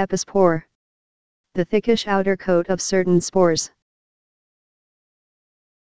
Epispore. The thickish outer coat of certain spores.